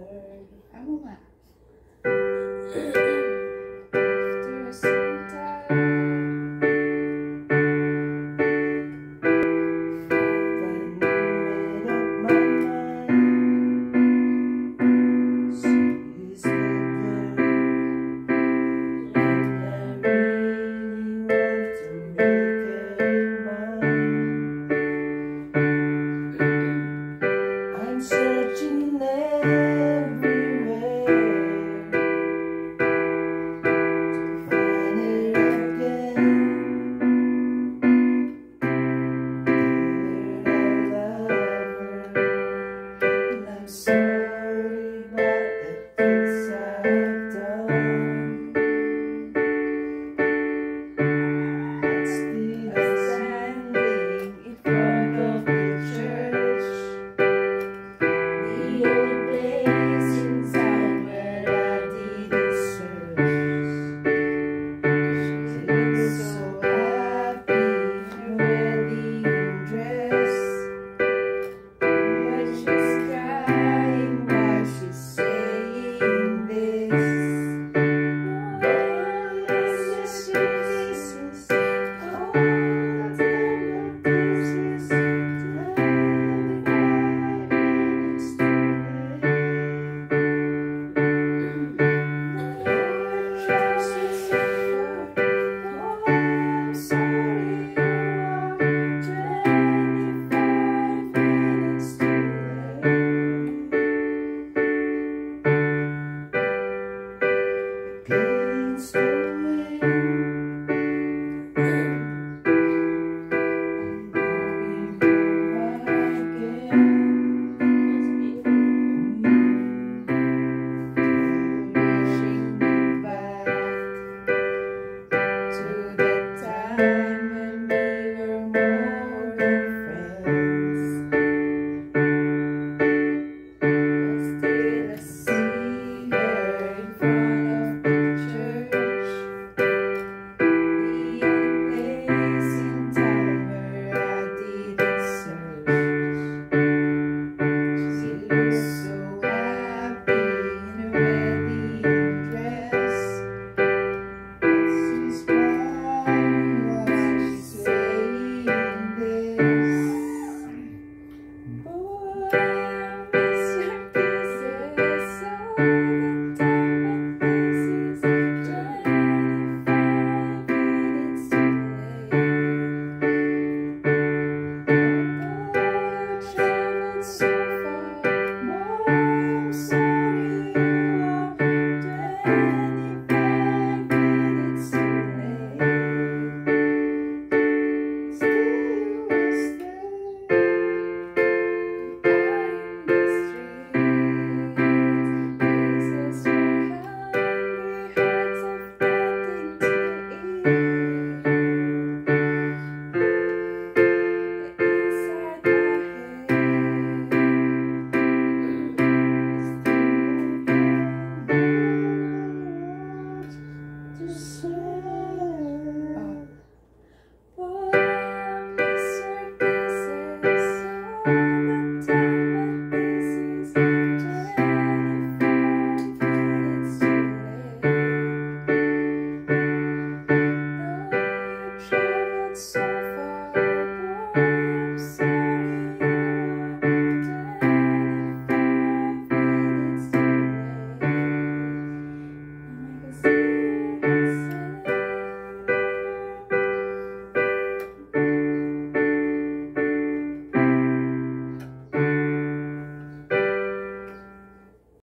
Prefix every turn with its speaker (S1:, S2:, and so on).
S1: after.